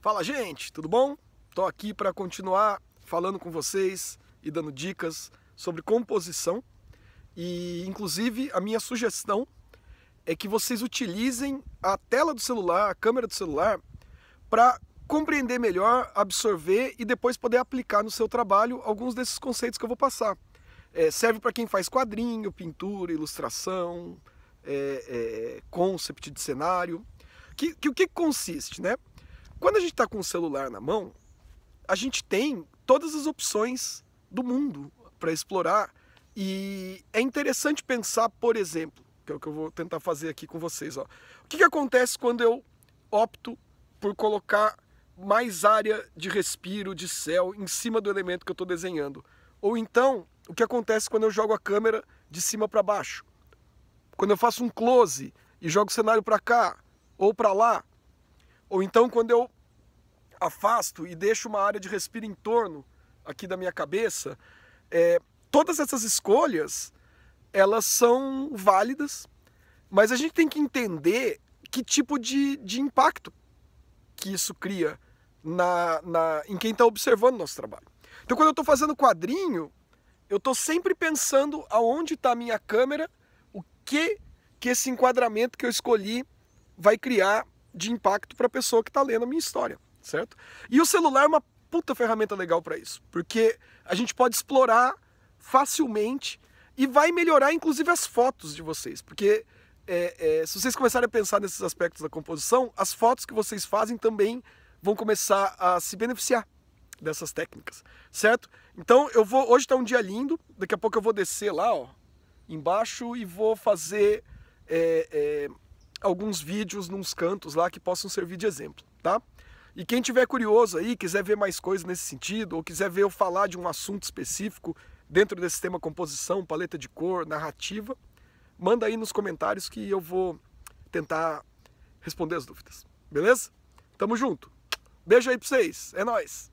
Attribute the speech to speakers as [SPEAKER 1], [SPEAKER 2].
[SPEAKER 1] Fala, gente, tudo bom? Tô aqui para continuar falando com vocês e dando dicas sobre composição. E inclusive a minha sugestão é que vocês utilizem a tela do celular, a câmera do celular, para compreender melhor, absorver e depois poder aplicar no seu trabalho alguns desses conceitos que eu vou passar. É, serve para quem faz quadrinho, pintura, ilustração, é, é, concept de cenário. Que, que, o que consiste, né? Quando a gente está com o celular na mão, a gente tem todas as opções do mundo para explorar e é interessante pensar, por exemplo, que é o que eu vou tentar fazer aqui com vocês. Ó. O que, que acontece quando eu opto por colocar mais área de respiro, de céu, em cima do elemento que eu estou desenhando? Ou então, o que acontece quando eu jogo a câmera de cima para baixo? Quando eu faço um close e jogo o cenário para cá ou para lá? Ou então quando eu afasto e deixo uma área de respiro em torno aqui da minha cabeça, é, todas essas escolhas elas são válidas, mas a gente tem que entender que tipo de, de impacto que isso cria na, na, em quem está observando o nosso trabalho. Então, quando eu estou fazendo quadrinho, eu estou sempre pensando aonde está a minha câmera, o que que esse enquadramento que eu escolhi vai criar de impacto para a pessoa que está lendo a minha história, certo? E o celular é uma puta ferramenta legal para isso, porque a gente pode explorar facilmente e vai melhorar inclusive as fotos de vocês, porque é, é, se vocês começarem a pensar nesses aspectos da composição, as fotos que vocês fazem também vão começar a se beneficiar dessas técnicas, certo? Então eu vou, hoje está um dia lindo, daqui a pouco eu vou descer lá, ó, embaixo e vou fazer é, é alguns vídeos nos cantos lá que possam servir de exemplo, tá? E quem tiver curioso aí, quiser ver mais coisas nesse sentido, ou quiser ver eu falar de um assunto específico dentro desse tema composição, paleta de cor, narrativa, manda aí nos comentários que eu vou tentar responder as dúvidas. Beleza? Tamo junto. Beijo aí pra vocês. É nóis.